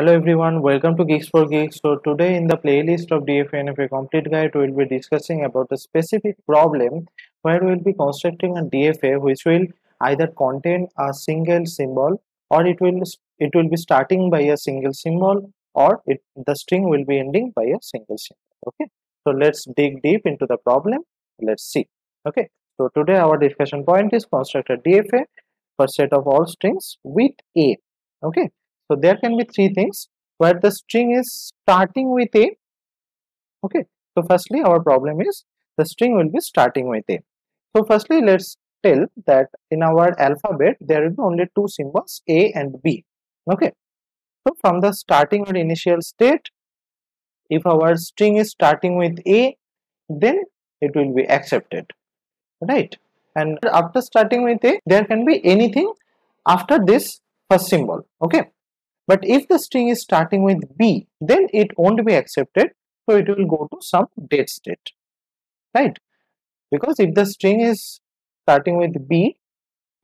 Hello everyone, welcome to Geeks for Geeks. So today in the playlist of DFA NFA complete guide, we will be discussing about a specific problem where we will be constructing a DFA which will either contain a single symbol or it will it will be starting by a single symbol or it the string will be ending by a single symbol. Okay, so let's dig deep into the problem. Let's see. Okay, so today our discussion point is construct a DFA for set of all strings with a. Okay, so there can be three things where the string is starting with a. Okay. So firstly our problem is the string will be starting with a. So firstly let's tell that in our alphabet there will be only two symbols a and b. Okay. So from the starting or initial state if our string is starting with a then it will be accepted right and after starting with a there can be anything after this first symbol okay but if the string is starting with B, then it won't be accepted. So it will go to some dead state, right? Because if the string is starting with B,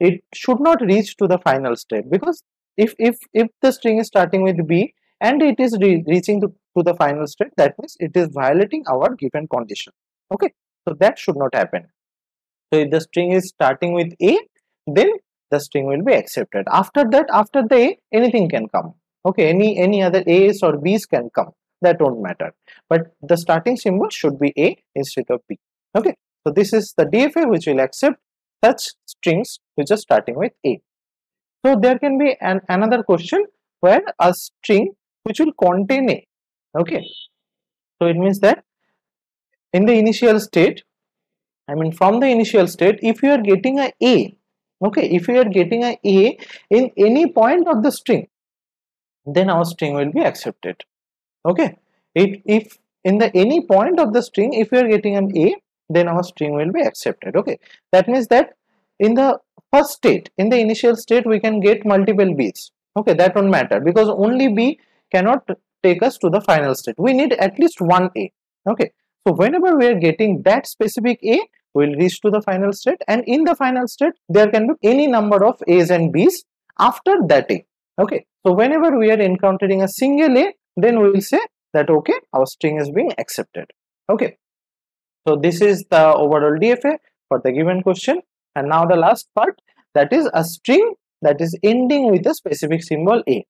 it should not reach to the final state because if if if the string is starting with B and it is re reaching to, to the final state, that means it is violating our given condition. Okay, so that should not happen. So if the string is starting with A, then the string will be accepted. After that after the a anything can come. Okay any any other a's or b's can come. That won't matter. But the starting symbol should be a instead of b. Okay so this is the dfa which will accept such strings which are starting with a. So there can be an another question where a string which will contain a. Okay so it means that in the initial state i mean from the initial state if you are getting a a okay if we are getting a a in any point of the string then our string will be accepted. Okay it, if in the any point of the string if we are getting an a then our string will be accepted. Okay that means that in the first state in the initial state we can get multiple b's. Okay that won't matter because only b cannot take us to the final state. We need at least one a. Okay so whenever we are getting that specific a will reach to the final state and in the final state there can be any number of a's and b's after that a. Okay. So whenever we are encountering a single a then we will say that okay our string is being accepted. Okay. So this is the overall dfa for the given question. And now the last part that is a string that is ending with a specific symbol a.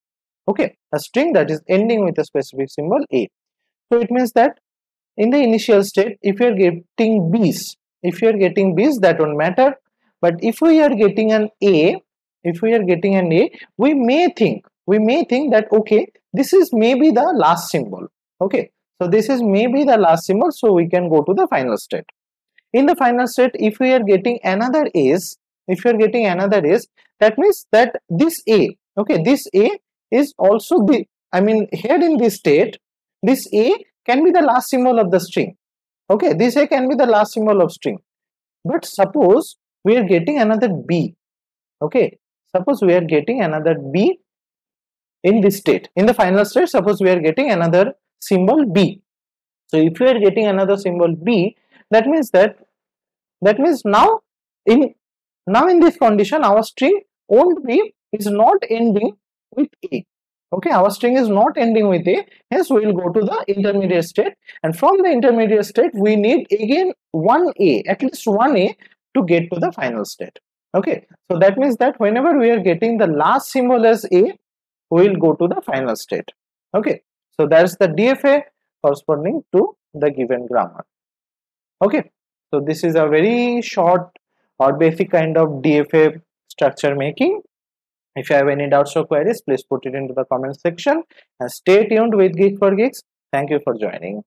Okay. A string that is ending with a specific symbol a. So it means that in the initial state if you are getting b's if you are getting b's that won't matter. But if we are getting an a if we are getting an a we may think we may think that okay this is maybe the last symbol. Okay so this is maybe the last symbol so we can go to the final state. In the final state if we are getting another a's if you are getting another a's that means that this a okay this a is also the i mean here in this state this a can be the last symbol of the string okay this a can be the last symbol of string. But suppose we are getting another b. Okay suppose we are getting another b in this state. In the final state suppose we are getting another symbol b. So if we are getting another symbol b that means that that means now in now in this condition our string won't be is not ending with a okay our string is not ending with a. Hence we will go to the intermediate state. And from the intermediate state we need again one a at least one a to get to the final state. Okay so that means that whenever we are getting the last symbol as a we will go to the final state. Okay so that's the dfa corresponding to the given grammar. Okay so this is a very short or basic kind of dfa structure making if you have any doubts or queries, please put it into the comment section and stay tuned with Geek for Geeks. Thank you for joining.